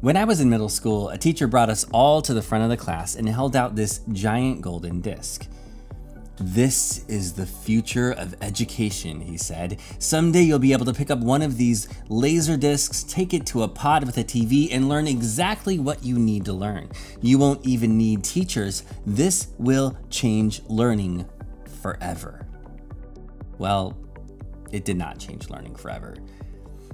When I was in middle school, a teacher brought us all to the front of the class and held out this giant golden disc. This is the future of education, he said. Someday you'll be able to pick up one of these laser discs, take it to a pod with a TV, and learn exactly what you need to learn. You won't even need teachers. This will change learning forever. Well, it did not change learning forever.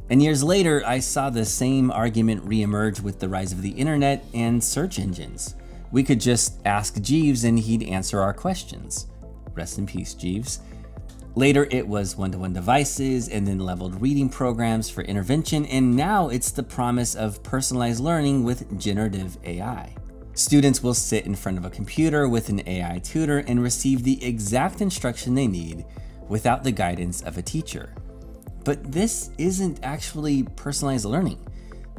And years later, I saw the same argument reemerge with the rise of the internet and search engines. We could just ask Jeeves and he'd answer our questions. Rest in peace, Jeeves. Later, it was one to one devices and then leveled reading programs for intervention, and now it's the promise of personalized learning with generative AI. Students will sit in front of a computer with an AI tutor and receive the exact instruction they need without the guidance of a teacher. But this isn't actually personalized learning.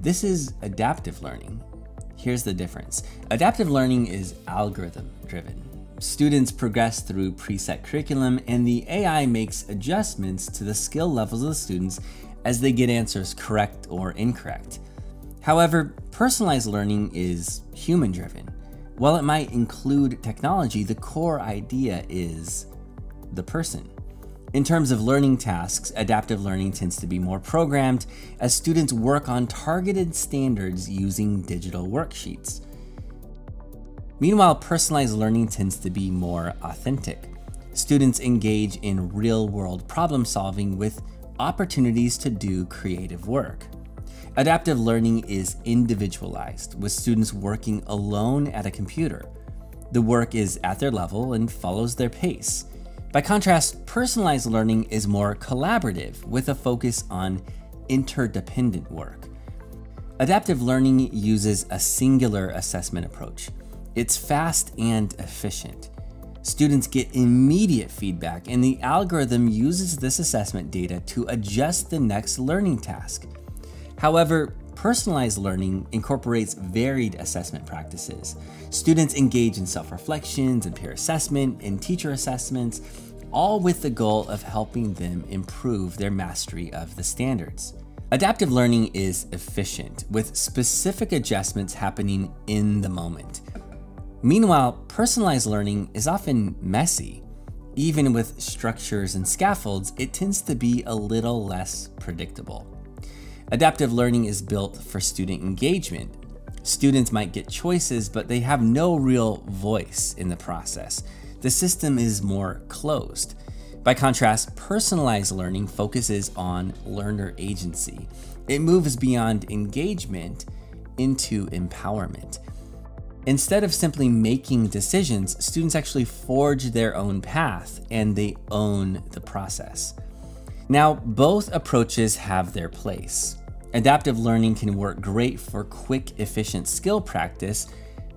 This is adaptive learning. Here's the difference. Adaptive learning is algorithm driven. Students progress through preset curriculum and the AI makes adjustments to the skill levels of the students as they get answers correct or incorrect. However, personalized learning is human driven. While it might include technology, the core idea is the person. In terms of learning tasks, adaptive learning tends to be more programmed as students work on targeted standards using digital worksheets. Meanwhile, personalized learning tends to be more authentic. Students engage in real world problem solving with opportunities to do creative work. Adaptive learning is individualized, with students working alone at a computer. The work is at their level and follows their pace. By contrast, personalized learning is more collaborative with a focus on interdependent work. Adaptive learning uses a singular assessment approach. It's fast and efficient. Students get immediate feedback, and the algorithm uses this assessment data to adjust the next learning task. However, personalized learning incorporates varied assessment practices. Students engage in self reflections and peer assessment and teacher assessments, all with the goal of helping them improve their mastery of the standards. Adaptive learning is efficient, with specific adjustments happening in the moment. Meanwhile, personalized learning is often messy. Even with structures and scaffolds, it tends to be a little less predictable. Adaptive learning is built for student engagement. Students might get choices, but they have no real voice in the process the system is more closed. By contrast, personalized learning focuses on learner agency. It moves beyond engagement into empowerment. Instead of simply making decisions, students actually forge their own path and they own the process. Now, both approaches have their place. Adaptive learning can work great for quick, efficient skill practice,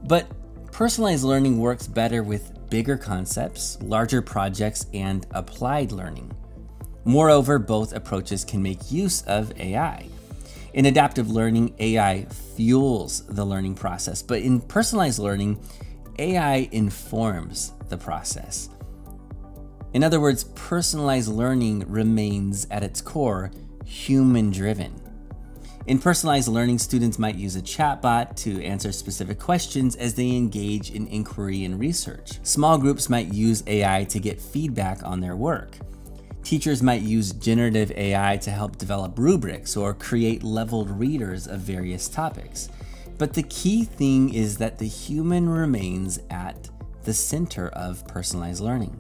but personalized learning works better with bigger concepts, larger projects, and applied learning. Moreover, both approaches can make use of AI. In adaptive learning, AI fuels the learning process, but in personalized learning, AI informs the process. In other words, personalized learning remains at its core human driven. In personalized learning, students might use a chatbot to answer specific questions as they engage in inquiry and research. Small groups might use AI to get feedback on their work. Teachers might use generative AI to help develop rubrics or create leveled readers of various topics. But the key thing is that the human remains at the center of personalized learning.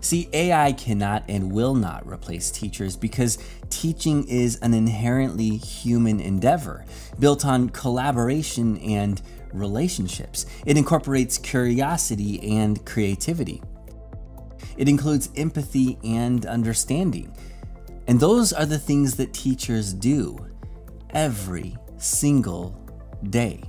See, AI cannot and will not replace teachers because teaching is an inherently human endeavor built on collaboration and relationships. It incorporates curiosity and creativity. It includes empathy and understanding. And those are the things that teachers do every single day.